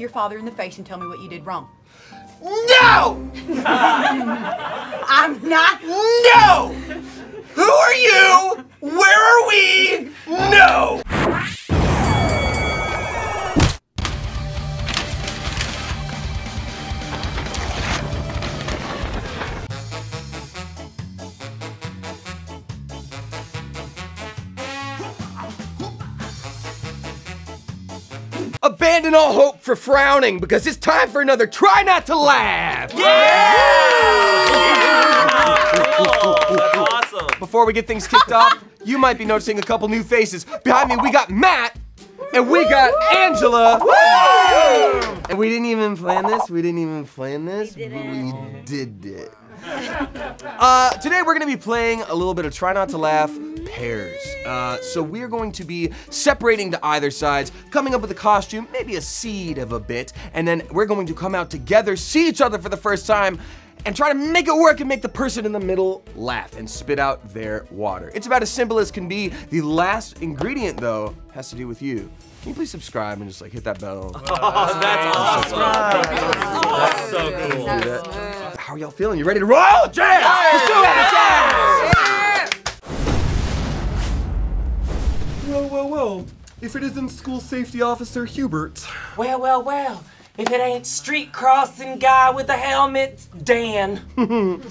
your father in the face and tell me what you did wrong. No! I'm not. No! Who are you? Where are we? No! Abandon all hope for frowning because it's time for another Try Not to Laugh! That's awesome. Before we get things kicked off, you might be noticing a couple new faces. Behind me, we got Matt and we got Angela. And we didn't even plan this. We didn't even plan this. We did it. Uh, today we're gonna be playing a little bit of Try Not to Laugh pairs. Uh, so we're going to be separating to either sides, coming up with a costume, maybe a seed of a bit, and then we're going to come out together, see each other for the first time, and try to make it work and make the person in the middle laugh and spit out their water. It's about as simple as can be. The last ingredient, though, has to do with you. Can you please subscribe and just like hit that bell? Oh, oh, that's awesome. That's so cool. How are y'all feeling? You ready to roll? Jam! Let's do it! Yeah! Whoa, whoa, whoa. If it isn't School Safety Officer Hubert. Well, well, well. If it ain't street crossing guy with the helmet, Dan.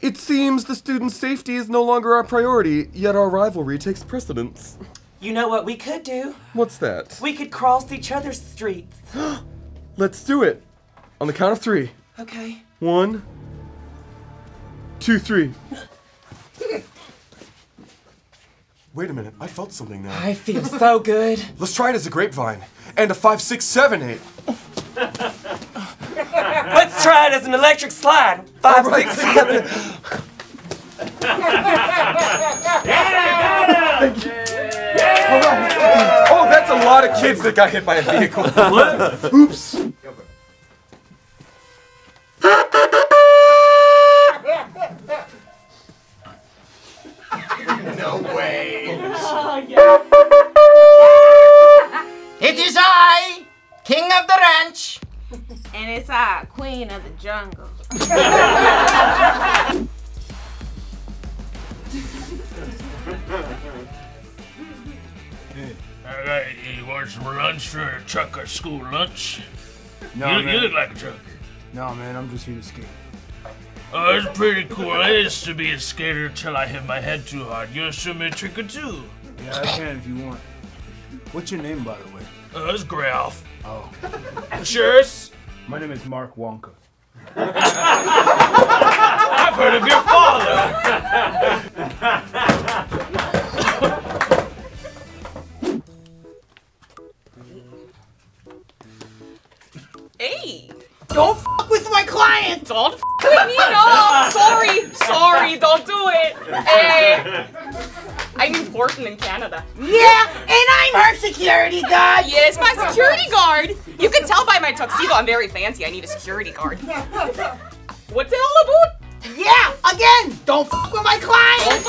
It seems the student safety is no longer our priority, yet our rivalry takes precedence. You know what we could do? What's that? We could cross each other's streets. Let's do it. On the count of three. Okay. One, two, three. Wait a minute, I felt something now. I feel so good. Let's try it as a grapevine. And a five, six, seven, eight. Let's try it as an electric slide. Five, six, seven. Oh, that's a lot of kids that got hit by a vehicle. Oops. No way. It is I, King of the Ranch. And it's I, Queen of the Jungle. Alright, you want some lunch for a trucker school lunch? No, you, you look like a trucker. No, man, I'm just here to skate. Oh, it's pretty cool. I used to be a skater until I hit my head too hard. You assume me a trick or two? Yeah, I can if you want. What's your name, by the way? Oh, it's Gralf. Oh, Cheers. my name is Mark Wonka. I've heard of your father. Don't f with my client. Don't f with me, no! Sorry, sorry, don't do it! Hey! I'm important in Canada. Yeah, and I'm her security guard. Yes, my security guard! You can tell by my tuxedo I'm very fancy. I need a security guard. What's it all about? Yeah, again, don't f with my client.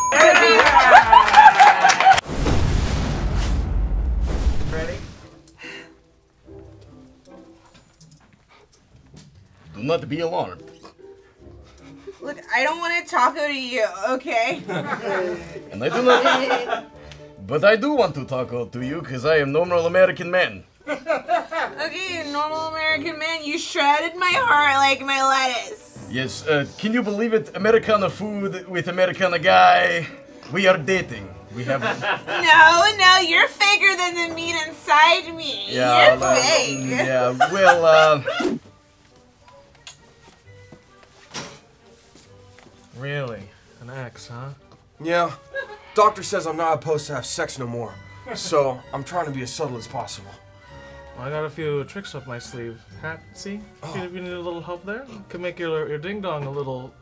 Do not be alarmed. Look, I don't want to talk to you, okay? And I do not. but I do want to talk to you because I am normal American man. Okay, normal American man, you shredded my heart like my lettuce. Yes, uh, can you believe it? Americana food with Americana guy. We are dating. We have. No, no, you're faker than the meat inside me. Yeah, you're uh, fake. yeah. Well, uh, Really? An ex, huh? Yeah. Doctor says I'm not supposed to have sex no more. So I'm trying to be as subtle as possible. Well, I got a few tricks up my sleeve. Hat, see? If you- If you need a little help there, can make your, your ding dong a little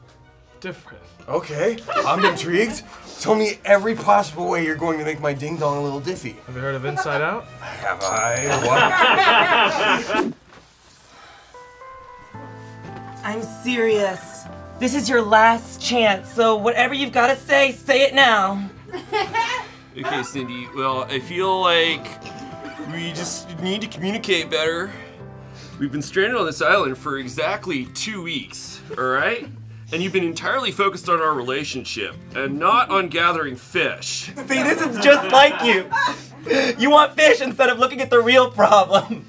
different. Okay, I'm intrigued. Tell me every possible way you're going to make my ding dong a little diffy. Have you heard of Inside Out? Have I? What? I'm serious. This is your last chance, so whatever you've got to say, say it now. Okay, Cindy. Well, I feel like we just need to communicate better. We've been stranded on this island for exactly two weeks, alright? And you've been entirely focused on our relationship and not on gathering fish. See, this is just like you. You want fish instead of looking at the real problem.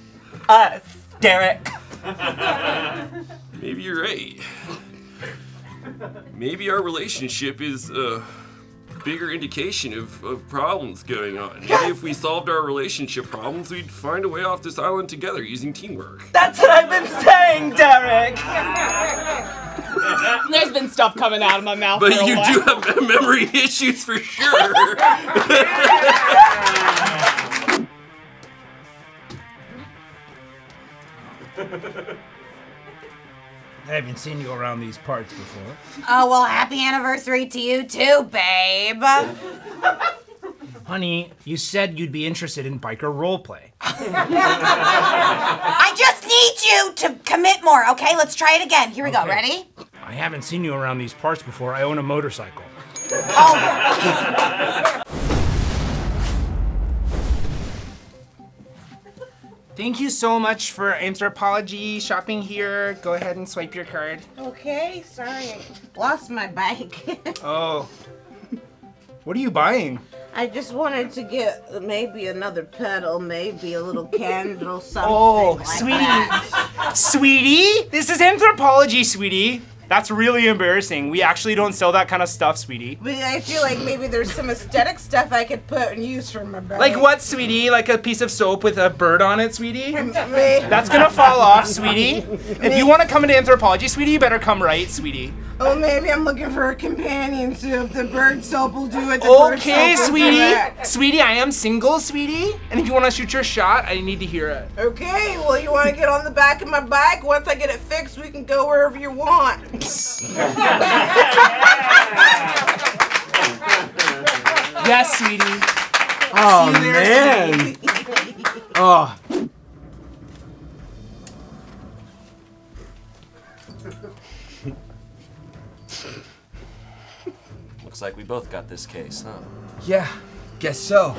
Us, Derek. Maybe you're right. Maybe our relationship is a bigger indication of, of problems going on. Maybe if we solved our relationship problems, we'd find a way off this island together using teamwork. That's what I've been saying, Derek. There's been stuff coming out of my mouth. But for a you while. do have memory issues for sure. I haven't seen you around these parts before. Oh, well, happy anniversary to you too, babe. Honey, you said you'd be interested in biker roleplay. I just need you to commit more, okay? Let's try it again. Here we go. Ready? I haven't seen you around these parts before. I own a motorcycle. Oh. Thank you so much for Anthropologie shopping here. Go ahead and swipe your card. Okay, sorry, I lost my bike. Oh. What are you buying? I just wanted to get maybe another pedal, maybe a little candle, oh, something Oh, like sweetie. that. Sweetie, this is Anthropologie, sweetie. That's really embarrassing. We actually don't sell that kind of stuff, sweetie. But I feel like maybe there's some aesthetic stuff I could put and use for my bike. Like what, sweetie? Like a piece of soap with a bird on it, sweetie? That's gonna fall off, sweetie. If you want to come into Anthropologie, sweetie, you better come right, sweetie. Oh, maybe I'm looking for a companion, so if the bird soap will do it, Okay, sweetie. Sweetie, I am single, sweetie. And if you want to shoot your shot, I need to hear it. Okay, well, you want to get on the back of my bike? Once I get it fixed, we can go wherever you want. Yes, sweetie. Oh See you there, man. Oh. Looks like we both got this case, huh? Yeah, guess so.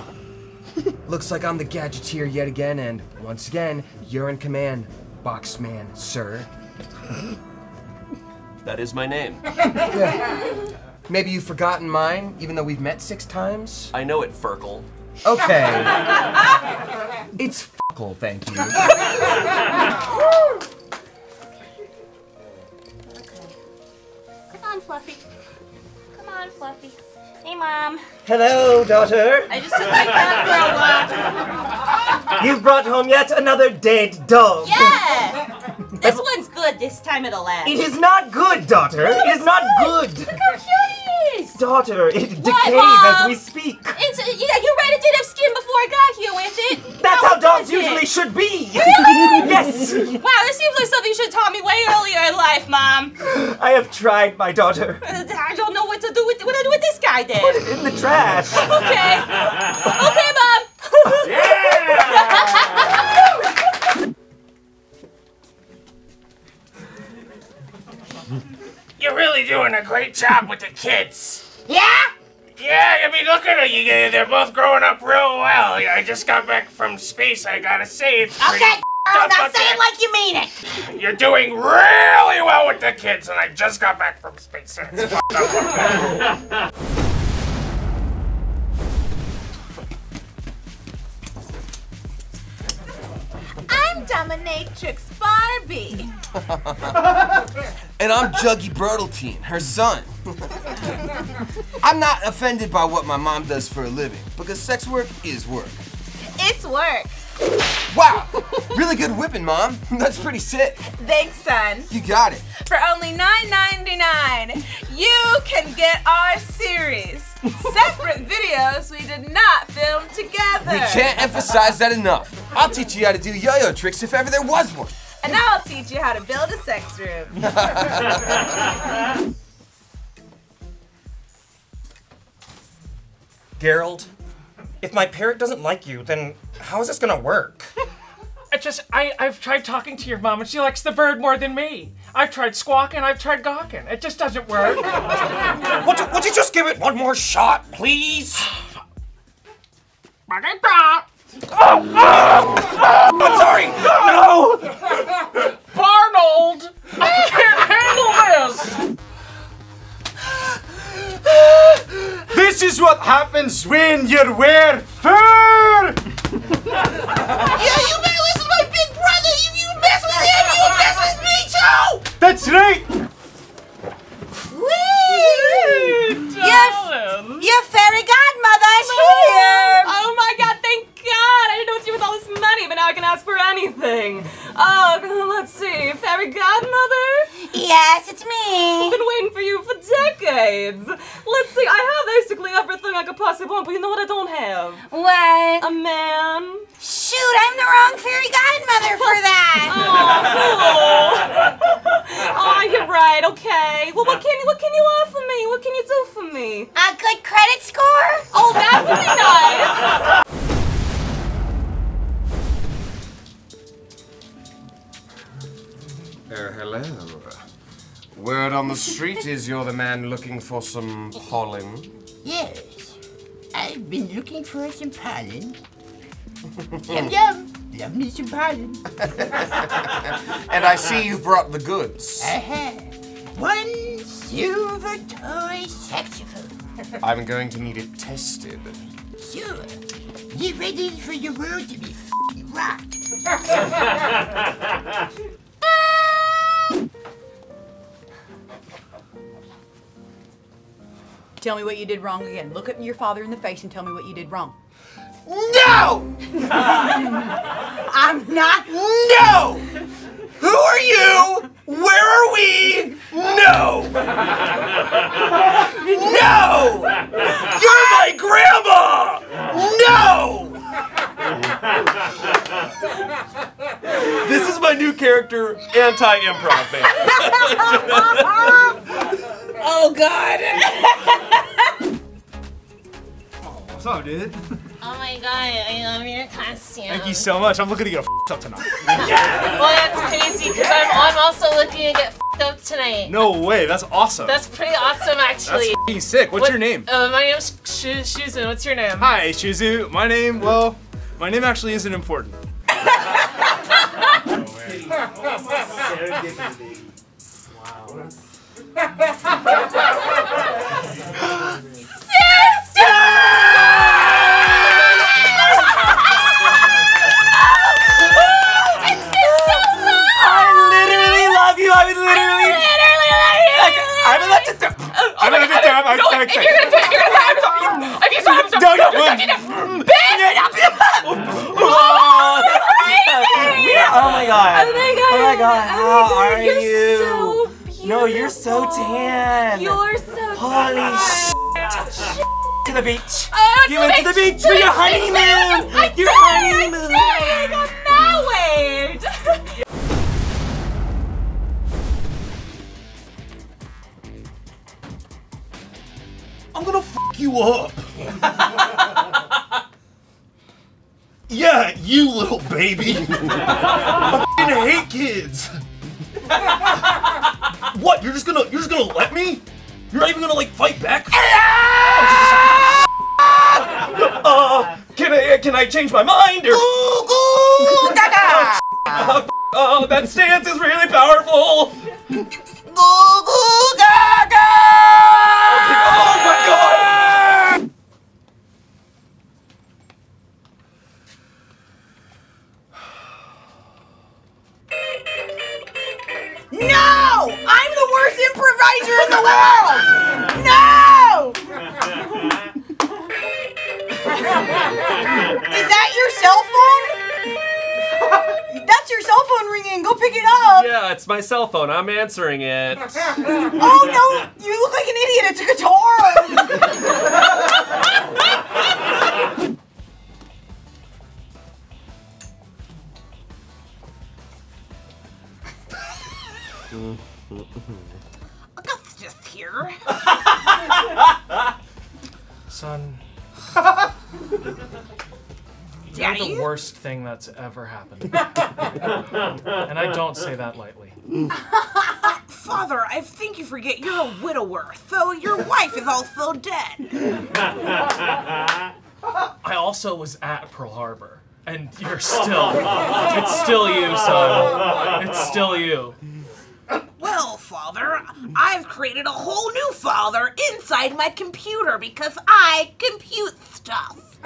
Looks like I'm the gadgeteer yet again, and once again, you're in command, Boxman, sir. That is my name. Yeah. Maybe you've forgotten mine, even though we've met six times? I know it, Ferkel. Okay. it's Ferkel, thank you. Come on, Fluffy. Come on, Fluffy. Hey, Mom. Hello, daughter. I just took my cat for a walk. You've brought home yet another dead dog. Yeah! This one's good. This time it'll last. It is not good, daughter. It is not good. Look how cute he is. Daughter, it decays What, as we speak. It's, uh, yeah, you're right. It did have skin before I got here with it. That's Now how dogs doesn't. usually should be. Really? yes. Wow, this seems like something you should have taught me way earlier in life, Mom. I have tried, my daughter. Uh, I don't know what to do with what to do with this guy then. Put it in the trash. Okay. Okay, Mom. You're really doing a great job with the kids. Yeah? Yeah, I mean, look at you. They're both growing up real well. I just got back from space. I gotta say, it's pretty Okay, I'm not saying there. like you mean it. You're doing really well with the kids, and I just got back from space. Dominatrix Barbie. and I'm Juggy Berteltein, her son. I'm not offended by what my mom does for a living, because sex work is work. It's work. Wow, really good whipping, mom. That's pretty sick. Thanks, son. You got it. For only $9.99, you can get our series. Separate videos we did not film together. We can't emphasize that enough. I'll teach you how to do yo-yo tricks if ever there was one. And now I'll teach you how to build a sex room. Gerald, if my parrot doesn't like you, then how is this gonna work? I just, I, I've tried talking to your mom and she likes the bird more than me. I've tried squawking, I've tried gawking. It just doesn't work. would, you, would you just give it one more shot, please? oh, oh, oh, I'm sorry! No! Barnold! I can't handle this! This is what happens when you wear fur! yeah, you That's right. Hello. Word on the street is you're the man looking for some pollen. Yes, I've been looking for some pollen. yum yum, love me some pollen. and I see you've brought the goods. I have one silver toy saxophone. I'm going to need it tested. Sure, get ready for your world to be f***ing rocked. Tell me what you did wrong again. Look at your father in the face and tell me what you did wrong. No! I'm not. No! Who are you? Where are we? No! No! You're my grandma! No! This is my new character, anti-improv man. oh God. What's up, dude? Oh my god, I love your costume. Thank you so much. I'm looking to get f***ed up tonight. yeah. Well, that's crazy because I'm, I'm also looking to get f***ed up tonight. No way. That's awesome. That's pretty awesome, actually. That's sick. What's What- your name? Uh, my name's Shu- Shuzun. What's your name? Hi, Shuzu. My name, well, my name actually isn't important. I literally love you. I would literally. Like, I'm about to. I'm about to. I'm No, so if you're gonna do it, you're gonna have to. If you saw him, No, no, Oh my god. Oh my Oh my god. How are you? So no, you're so tan. You're so Holy shit. To the beach. Oh, you went to the beach for your honeymoon. I your did, honeymoon. I did. I'm married. I'm gonna f you up. yeah, you little baby. I hate kids. What? You're just gonna you're just gonna let me? You're not even gonna like fight back? uh, can I can I change my mind or? Uh, uh, that stance is really powerful. Cell phone. I'm answering it. Oh no! You look like an idiot. It's a guitar. Augustus just here. Son, Daddy? you're the worst thing that's ever happened. and I don't say that lightly. Father, I think you forget you're a widower, though your wife is also dead. I also was at Pearl Harbor, and you're still. It's still you, son. It's still you. Well, father. I've created a whole new father inside my computer because I compute stuff.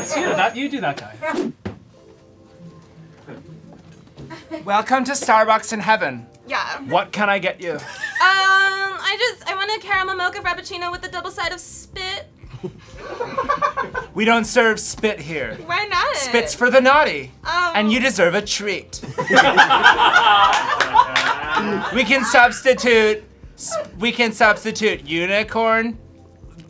That's you. That you do that guy. Welcome to Starbucks in heaven. Yeah. What can I get you? Um, I just I want a caramel mocha frappuccino with a double side of spit. We don't serve spit here. Why not? Spit's for the naughty. Oh. And you deserve a treat. we can substitute. We can substitute unicorn l-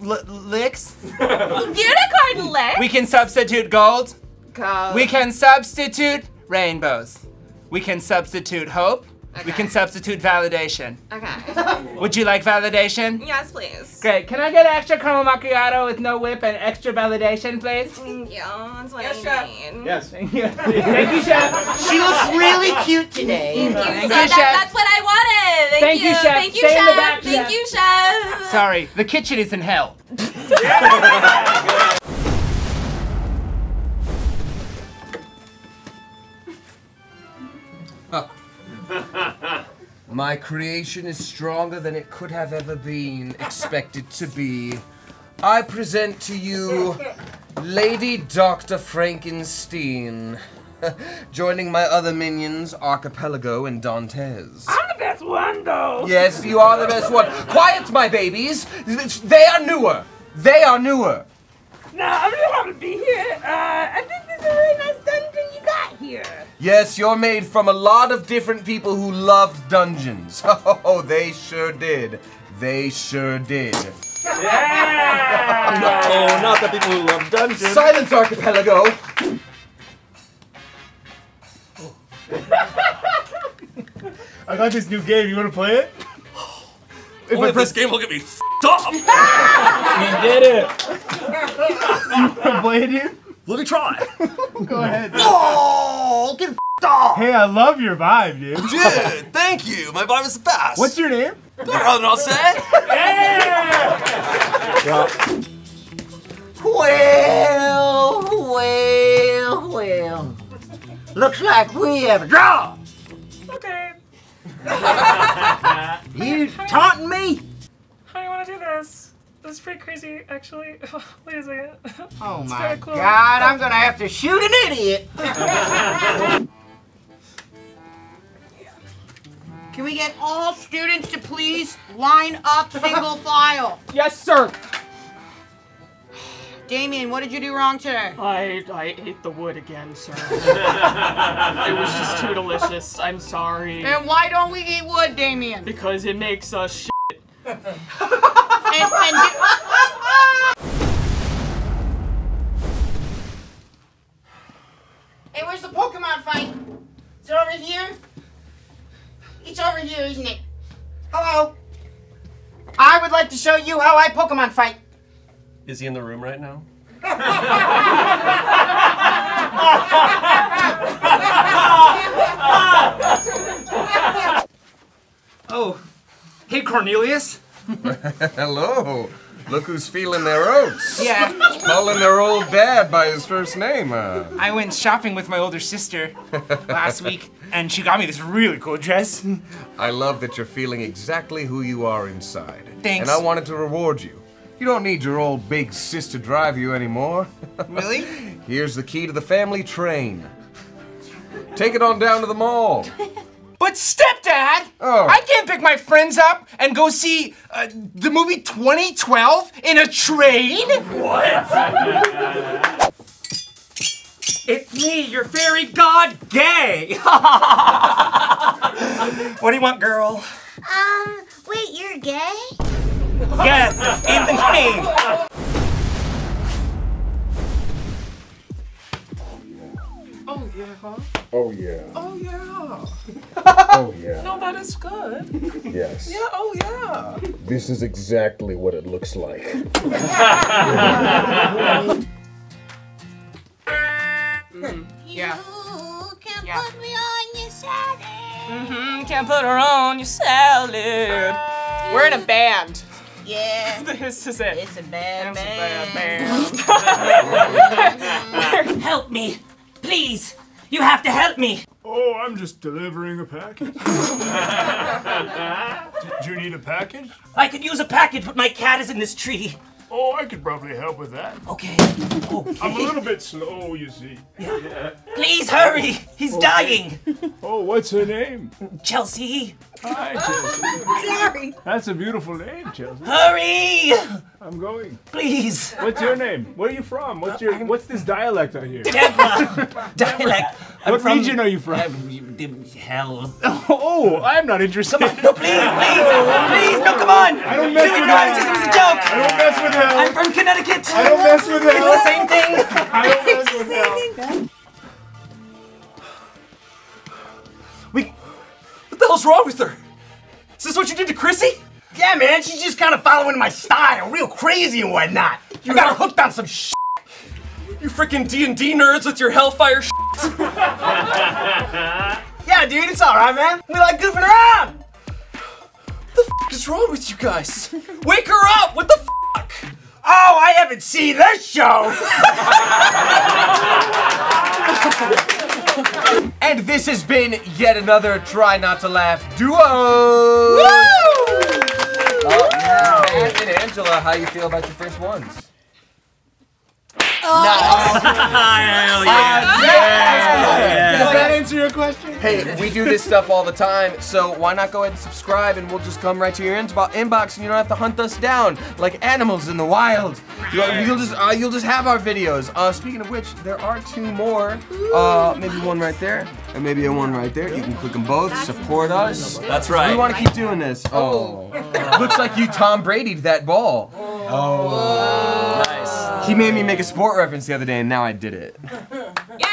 licks. Unicorn lick. We can substitute gold. Gold. We can substitute rainbows. We can substitute hope. We can substitute validation. Okay. Would you like validation? yes, please. Great. Can I get an extra caramel macchiato with no whip and extra validation, please? Thank you. That's what Yes, I chef. need. Yes. Thank you. Thank you, chef. She looks really cute today. Thank you. Thank so you, that- chef. That's what I wanted. Thank, Thank you, chef. Thank you, Stay in the chef. back, Thank chef. you, chef. Sorry, the kitchen is in hell. My creation is stronger than it could have ever been expected to be. I present to you Lady Dr. Frankenstein, joining my other minions, Archipelago and Dantes. I'm the best one, though. Yes, you are the best one. Quiet, my babies! They are newer! They are newer! Now, I'm really happy to be here. Uh, I think this is a really nice dungeon you got here. Yes, you're made from a lot of different people who loved dungeons. Oh, they sure did. They sure did. Yeah! No, oh, not the people who love dungeons. Silence, Archipelago! I got this new game. You want to play it? Only if this game will get me f***ed up. You did it. you want to play it, dude? Let me try. Go ahead. Oh, get f***ed off. Hey, I love your vibe, dude. Dude, thank you. My vibe is the best. What's your name? Better than I'll say. Well, well, well. Looks like we have a draw. Okay. You taunting me? How do you want to do this? This is pretty crazy, actually. Wait a second. Oh It's my cool. God, I'm gonna have to shoot an idiot. Can we get all students to please line up single file? Yes, sir. Damien, what did you do wrong today? I I ate the wood again, sir. it was just too delicious. I'm sorry. And why don't we eat wood, Damien? Because it makes us shit. And, and Hey, where's the Pokemon fight? Is it over here? It's over here, isn't it? Hello. I would like to show you how I Pokemon fight. Is he in the room right now? Oh, hey Cornelius. Hello. Look who's feeling their oats. Yeah. Calling their old dad by his first name. Uh. I went shopping with my older sister last week, and she got me this really cool dress. I love that you're feeling exactly who you are inside. Thanks. And I wanted to reward you. You don't need your old big sis to drive you anymore. Really? Here's the key to the family train. Take it on down to the mall. But stepdad, Oh. I can't pick my friends up and go see uh, the movie 2012 in a train. What? it's me, your fairy god, gay. what do you want, girl? Um, wait, you're gay? Yes, it's in the name. Yeah, huh? Oh yeah. Oh yeah. Oh yeah. No, that is good. Yes. Yeah. Oh yeah. This is exactly what it looks like. Yeah. Can Yeah. put me on your salad. Mm-hmm. Can't put her on your salad. We're in a band. Yeah. this is it. It's a bad It's a band. bad band. Help me, please. You have to help me. Oh, I'm just delivering a package. Do you need a package? I could use a package, but my cat is in this tree. Oh, I could probably help with that. Okay. I'm a little bit slow, you see. Yeah. Please hurry! He's Okay. dying! Oh, what's her name? Chelsea! Hi, Chelsea. Sorry! That's a beautiful name, Chelsea. Hurry! I'm going. Please! What's your name? Where are you from? What's your What's this dialect I hear? Dialect. I'm What from- region are you from? Hell. Oh, I'm not interested. Come on, no, please, please, please, no, come on. I don't mess it, with hell. This was a joke. I don't mess with hell. I'm from Connecticut. I don't mess with hell. It's the same thing. I don't mess with hell. What the hell's wrong with her? She's just kind of following my style, real crazy and whatnot. You got her hooked on some shit. You freaking D&D nerds with your hellfire sh**. Yeah, dude, it's all right, man. We like goofing around. What the is wrong with you guys? Wake her up! What the fuck? Oh, I haven't seen this show. And this has been yet another Try Not to Laugh duo! Woo! Oh, now, Matt and Angela, how you feel about your first ones? Nice. Hell yeah. Does that answer your question? Hey, we do this stuff all the time, so why not go ahead and subscribe and we'll just come right to your inbo- inbox and you don't have to hunt us down like animals in the wild. You'll, you'll just uh, you'll just have our videos. Uh, speaking of which, there are two more. Uh, maybe one right there and maybe a one right there. You can click them both. Support us. That's right. We want to keep doing this. Oh, looks like you Tom Brady'd that ball. Oh, Yes. He made me make a sport reference the other day, and now I did it. Yay!